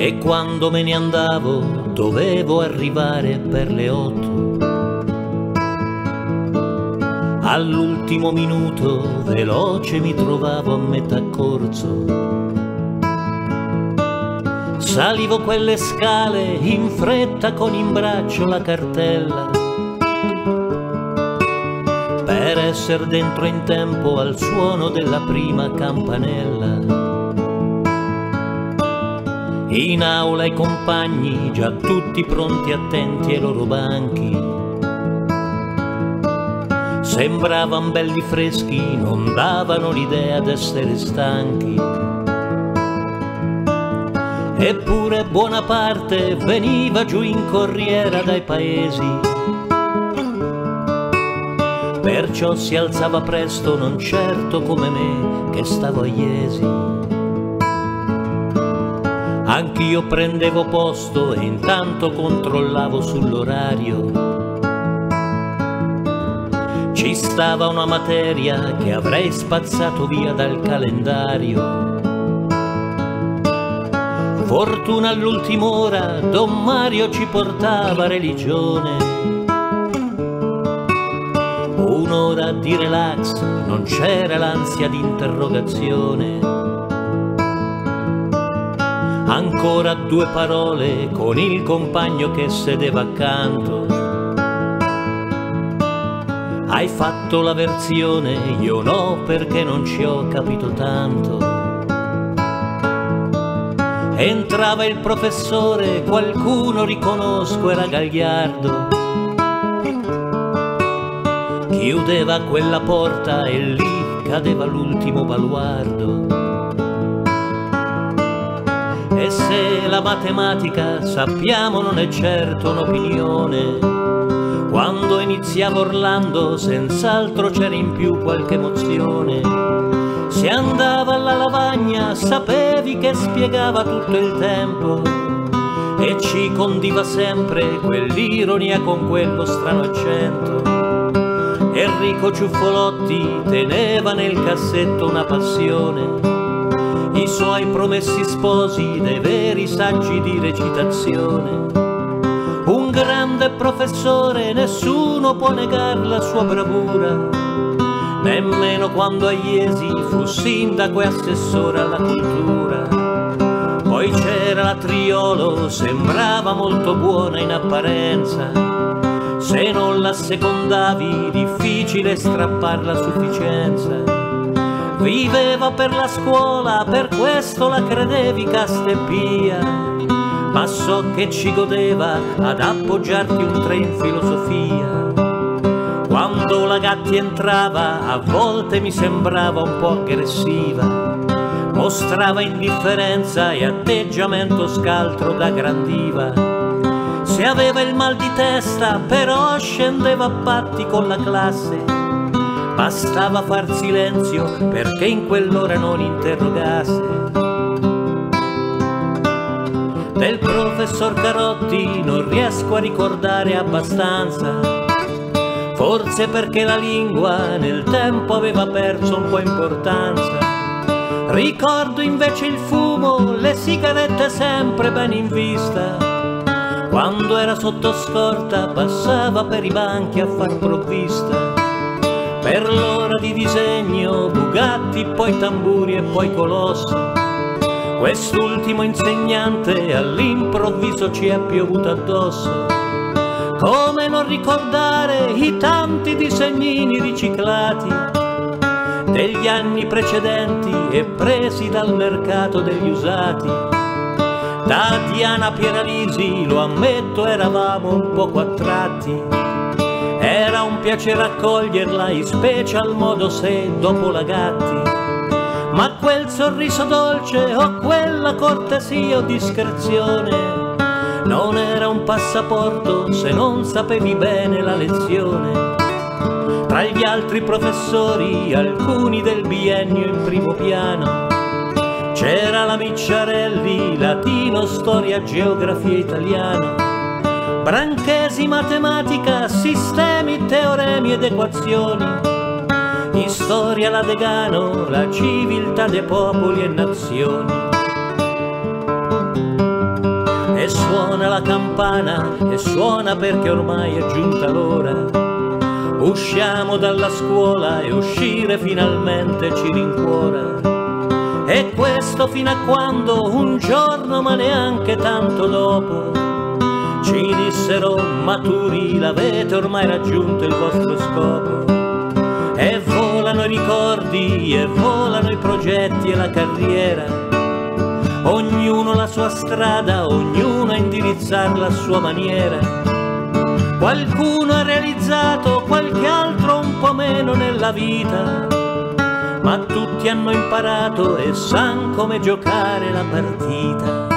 e quando me ne andavo dovevo arrivare per le otto. All'ultimo minuto veloce mi trovavo a metà corso. Salivo quelle scale in fretta con in braccio la cartella per essere dentro in tempo al suono della prima campanella. In aula i compagni già tutti pronti attenti ai loro banchi. Sembravan belli freschi, non davano l'idea d'essere stanchi. Eppure buona parte veniva giù in corriera dai paesi. Perciò si alzava presto, non certo come me che stavo a Iesi. Anch'io prendevo posto e intanto controllavo sull'orario. Ci stava una materia che avrei spazzato via dal calendario. Fortuna all'ultima ora, Don Mario ci portava religione. Un'ora di relax, non c'era l'ansia di interrogazione ancora due parole con il compagno che sedeva accanto. Hai fatto la versione, io no perché non ci ho capito tanto. Entrava il professore, qualcuno riconosco era Gagliardo. Chiudeva quella porta e lì cadeva l'ultimo baluardo. E se la matematica sappiamo non è certo un'opinione, quando iniziava Orlando senz'altro c'era in più qualche emozione. Se andava alla lavagna sapevi che spiegava tutto il tempo e ci condiva sempre quell'ironia con quello strano accento. Enrico Ciuffolotti teneva nel cassetto una passione suoi promessi sposi dei veri saggi di recitazione. Un grande professore, nessuno può negar la sua bravura, nemmeno quando a Iesi fu sindaco e assessore alla cultura. Poi c'era la Triolo, sembrava molto buona in apparenza, se non la secondavi difficile strappar la sufficienza. Viveva per la scuola, per questo la credevi casteppia, ma so che ci godeva ad appoggiarti un tre in filosofia. Quando la Gatti entrava, a volte mi sembrava un po' aggressiva, mostrava indifferenza e atteggiamento scaltro da grandiva. Se aveva il mal di testa, però scendeva a patti con la classe Bastava far silenzio perché in quell'ora non interrogasse. Del professor Carotti non riesco a ricordare abbastanza. Forse perché la lingua nel tempo aveva perso un po' importanza. Ricordo invece il fumo, le sigarette sempre ben in vista. Quando era sotto scorta passava per i banchi a far provvista per l'ora di disegno, Bugatti, poi tamburi e poi colosso. Quest'ultimo insegnante all'improvviso ci è piovuto addosso. Come non ricordare i tanti disegnini riciclati degli anni precedenti e presi dal mercato degli usati. Da Diana Pieralisi, lo ammetto, eravamo un poco attratti era un piacere accoglierla in special modo se dopo la gatti. Ma quel sorriso dolce o quella cortesia o discrezione non era un passaporto se non sapevi bene la lezione. Tra gli altri professori, alcuni del biennio in primo piano, c'era la Micciarelli, latino, storia, geografia italiano branchesi, matematica, sistemi, ed equazioni, storia la degano, la civiltà dei popoli e nazioni. suona la campana e suona perché ormai è giunta l'ora. Usciamo dalla scuola e uscire finalmente ci rincuora. E questo fino a quando un giorno, ma neanche tanto dopo, ci dissero maturi, l'avete ormai raggiunto il vostro scopo. E volano i ricordi, e volano i progetti e la carriera. Ognuno la sua strada, ognuno a indirizzarla a sua maniera. Qualcuno ha realizzato, qualche altro un po' meno nella vita, ma tutti hanno imparato e san come giocare la partita.